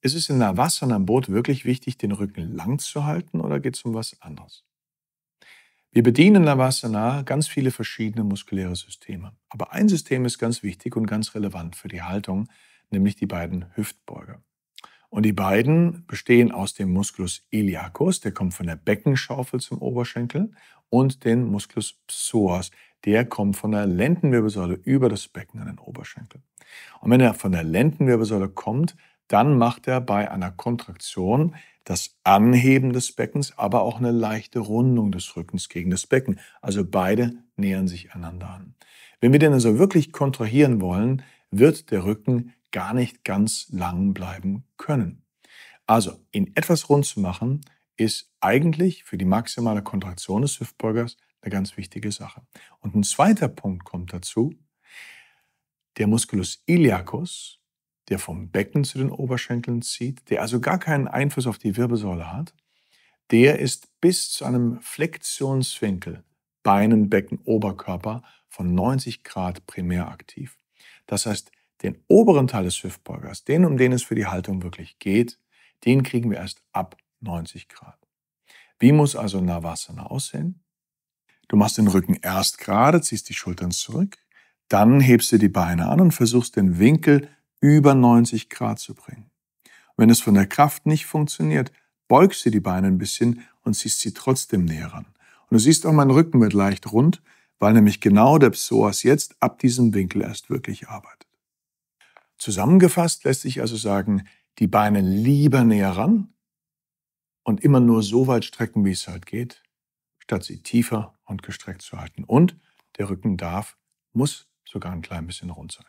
ist es in Navasana im Boot wirklich wichtig, den Rücken lang zu halten oder geht es um was anderes? Wir bedienen Navasana ganz viele verschiedene muskuläre Systeme. Aber ein System ist ganz wichtig und ganz relevant für die Haltung, nämlich die beiden Hüftbeuger. Und die beiden bestehen aus dem Musculus iliacus, der kommt von der Beckenschaufel zum Oberschenkel, und den Musculus psoas, der kommt von der Lendenwirbelsäule über das Becken an den Oberschenkel. Und wenn er von der Lendenwirbelsäule kommt, dann macht er bei einer Kontraktion das Anheben des Beckens, aber auch eine leichte Rundung des Rückens gegen das Becken. Also beide nähern sich einander an. Wenn wir den also wirklich kontrahieren wollen, wird der Rücken gar nicht ganz lang bleiben können. Also ihn etwas rund zu machen, ist eigentlich für die maximale Kontraktion des Hüftbeugers eine ganz wichtige Sache. Und ein zweiter Punkt kommt dazu. Der Musculus iliacus, der vom Becken zu den Oberschenkeln zieht, der also gar keinen Einfluss auf die Wirbelsäule hat, der ist bis zu einem Flexionswinkel Beinen, Becken, Oberkörper von 90 Grad primär aktiv. Das heißt, den oberen Teil des Hüftbeugers, den, um den es für die Haltung wirklich geht, den kriegen wir erst ab 90 Grad. Wie muss also Navasana aussehen? Du machst den Rücken erst gerade, ziehst die Schultern zurück, dann hebst du die Beine an und versuchst den Winkel über 90 Grad zu bringen. wenn es von der Kraft nicht funktioniert, beugst du die Beine ein bisschen und ziehst sie trotzdem näher ran. Und du siehst auch, mein Rücken wird leicht rund, weil nämlich genau der Psoas jetzt ab diesem Winkel erst wirklich arbeitet. Zusammengefasst lässt sich also sagen, die Beine lieber näher ran und immer nur so weit strecken, wie es halt geht, statt sie tiefer und gestreckt zu halten. Und der Rücken darf, muss sogar ein klein bisschen rund sein.